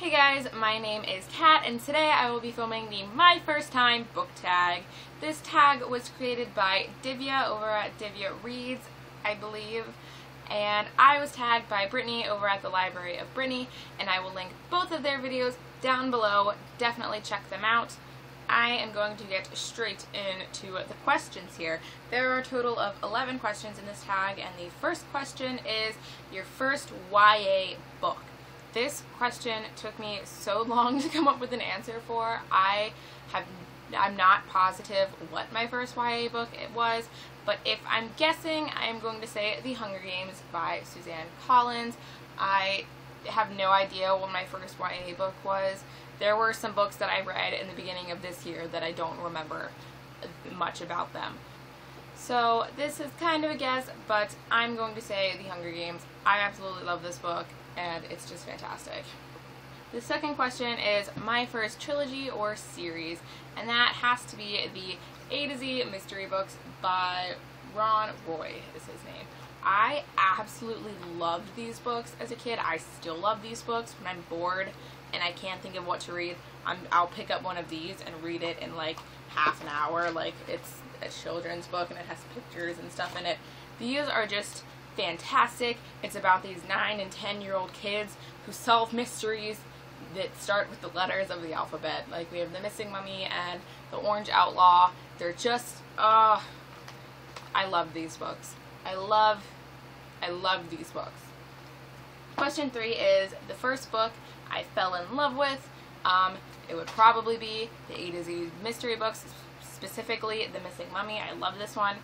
Hey guys, my name is Kat and today I will be filming the My First Time book tag. This tag was created by Divya over at Divya Reads, I believe, and I was tagged by Brittany over at the Library of Brittany and I will link both of their videos down below. Definitely check them out. I am going to get straight into the questions here. There are a total of 11 questions in this tag and the first question is your first YA book. This question took me so long to come up with an answer for. I have I'm not positive what my first YA book it was, but if I'm guessing, I'm going to say The Hunger Games by Suzanne Collins. I have no idea what my first YA book was. There were some books that I read in the beginning of this year that I don't remember much about them. So this is kind of a guess, but I'm going to say The Hunger Games. I absolutely love this book and it's just fantastic. The second question is my first trilogy or series, and that has to be the A to Z mystery books by Ron Roy is his name. I absolutely loved these books as a kid. I still love these books when I'm bored and I can't think of what to read. i will pick up one of these and read it in like half an hour. Like it's a children's book and it has pictures and stuff in it. These are just fantastic. It's about these 9 and 10 year old kids who solve mysteries that start with the letters of the alphabet. Like we have the Missing Mummy and the Orange Outlaw. They're just, uh, I love these books. I love, I love these books. Question three is the first book I fell in love with. Um, it would probably be the A to Z mystery books, specifically The Missing Mummy. I love this one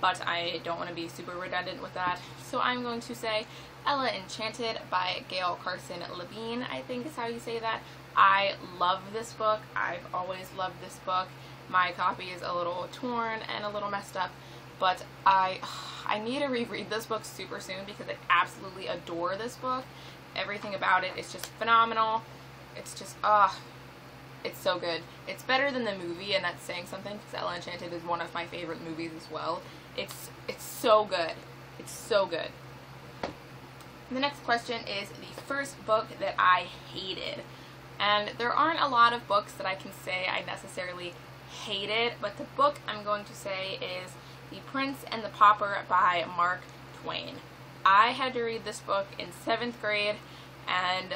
but I don't want to be super redundant with that. So I'm going to say Ella Enchanted by Gail Carson Levine, I think is how you say that. I love this book. I've always loved this book. My copy is a little torn and a little messed up, but I I need to reread this book super soon because I absolutely adore this book. Everything about it is just phenomenal. It's just, uh, it's so good. It's better than the movie, and that's saying something because Ella Enchanted is one of my favorite movies as well. It's it's so good. It's so good. The next question is the first book that I hated. And there aren't a lot of books that I can say I necessarily hated, but the book I'm going to say is The Prince and the Pauper by Mark Twain. I had to read this book in seventh grade and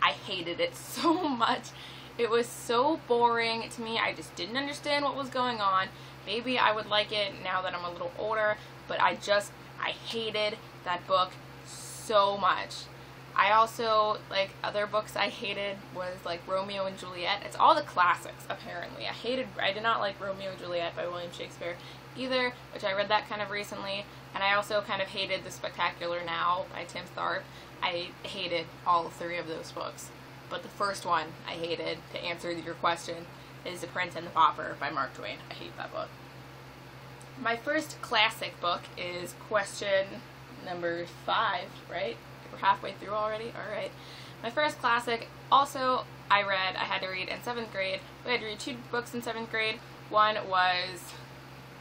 I hated it so much. It was so boring to me. I just didn't understand what was going on. Maybe I would like it now that I'm a little older, but I just, I hated that book so much. I also, like, other books I hated was, like, Romeo and Juliet. It's all the classics, apparently. I hated, I did not like Romeo and Juliet by William Shakespeare either, which I read that kind of recently. And I also kind of hated The Spectacular Now by Tim Tharp. I hated all three of those books but the first one I hated, to answer your question, is The Prince and the Pauper by Mark Twain. I hate that book. My first classic book is question number five, right? We're halfway through already? Alright. My first classic, also I read, I had to read in seventh grade. We had to read two books in seventh grade. One was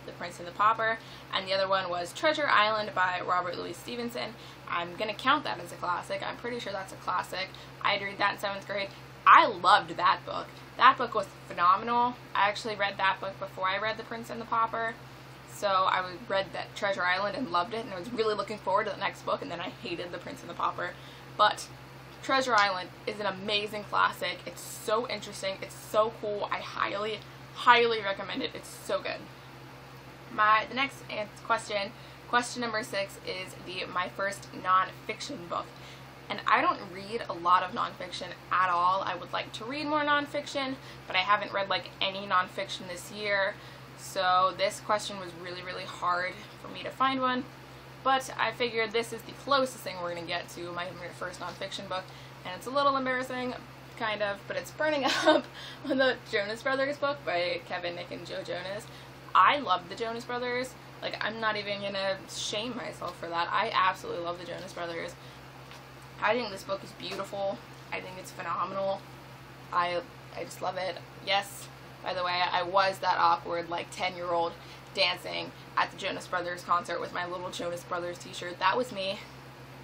the Prince and the Pauper, and the other one was Treasure Island by Robert Louis Stevenson. I'm going to count that as a classic. I'm pretty sure that's a classic. I read that in 7th grade. I loved that book. That book was phenomenal. I actually read that book before I read The Prince and the Pauper. So I read that Treasure Island and loved it and I was really looking forward to the next book and then I hated The Prince and the Pauper. But Treasure Island is an amazing classic. It's so interesting. It's so cool. I highly, highly recommend it. It's so good. My the next question, question number six, is the my first nonfiction book. And I don't read a lot of nonfiction at all. I would like to read more nonfiction, but I haven't read like any nonfiction this year. So this question was really, really hard for me to find one. But I figured this is the closest thing we're going to get to my first nonfiction book. And it's a little embarrassing, kind of, but it's Burning Up, the Jonas Brothers book by Kevin, Nick, and Joe Jonas. I love the Jonas Brothers. Like, I'm not even gonna shame myself for that. I absolutely love the Jonas Brothers. I think this book is beautiful. I think it's phenomenal. I I just love it. Yes, by the way, I was that awkward, like, 10-year-old dancing at the Jonas Brothers concert with my little Jonas Brothers t-shirt. That was me.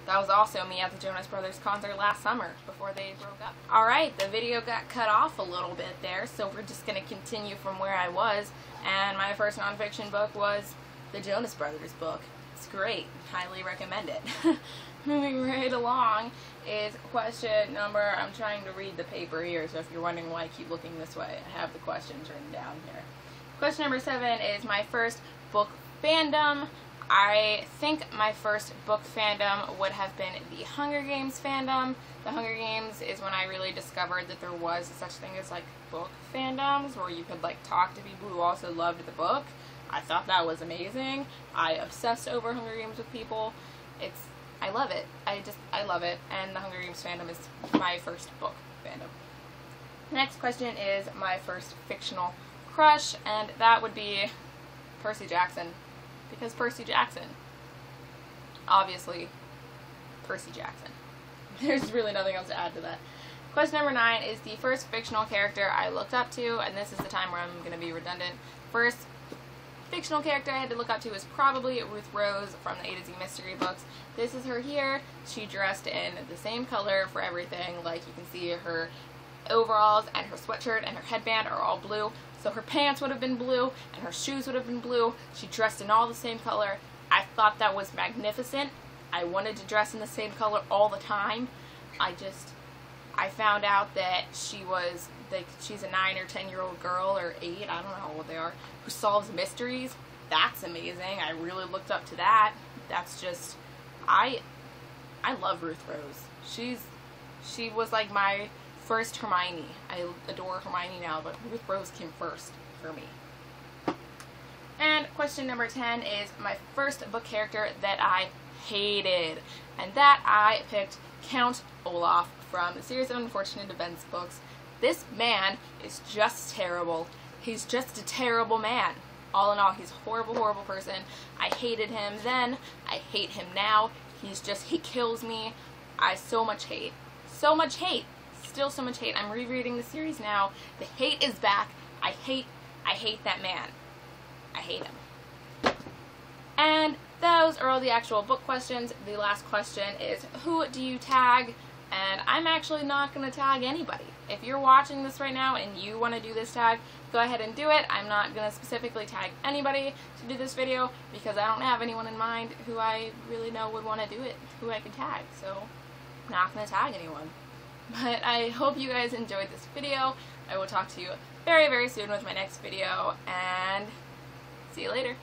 That was also me at the Jonas Brothers concert last summer before they broke up. Alright, the video got cut off a little bit there, so we're just going to continue from where I was. And my first nonfiction book was the Jonas Brothers book. It's great. Highly recommend it. Moving right along is question number, I'm trying to read the paper here, so if you're wondering why I keep looking this way, I have the questions written down here. Question number seven is my first book fandom. I think my first book fandom would have been the Hunger Games fandom. The Hunger Games is when I really discovered that there was such thing as like book fandoms where you could like talk to people who also loved the book. I thought that was amazing. I obsessed over Hunger Games with people. It's I love it. I just I love it and the Hunger Games fandom is my first book fandom. Next question is my first fictional crush and that would be Percy Jackson because Percy Jackson. Obviously, Percy Jackson. There's really nothing else to add to that. Question number nine is the first fictional character I looked up to, and this is the time where I'm going to be redundant. First fictional character I had to look up to is probably Ruth Rose from the A to Z Mystery books. This is her here. She dressed in the same color for everything. Like you can see her overalls and her sweatshirt and her headband are all blue. So her pants would have been blue and her shoes would have been blue. She dressed in all the same color. I thought that was magnificent. I wanted to dress in the same color all the time. I just, I found out that she was, like, she's a 9 or 10 year old girl or 8, I don't know how old they are, who solves mysteries. That's amazing. I really looked up to that. That's just, I, I love Ruth Rose. She's, she was like my first Hermione. I adore Hermione now, but Ruth Rose came first for me. And question number 10 is my first book character that I hated. And that I picked Count Olaf from the series of Unfortunate Events books. This man is just terrible. He's just a terrible man. All in all, he's a horrible, horrible person. I hated him then. I hate him now. He's just, he kills me. I so much hate. So much hate still so much hate. I'm rereading the series now. The hate is back. I hate, I hate that man. I hate him. And those are all the actual book questions. The last question is, who do you tag? And I'm actually not going to tag anybody. If you're watching this right now and you want to do this tag, go ahead and do it. I'm not going to specifically tag anybody to do this video because I don't have anyone in mind who I really know would want to do it, who I could tag. So I'm not going to tag anyone. But I hope you guys enjoyed this video. I will talk to you very, very soon with my next video, and see you later.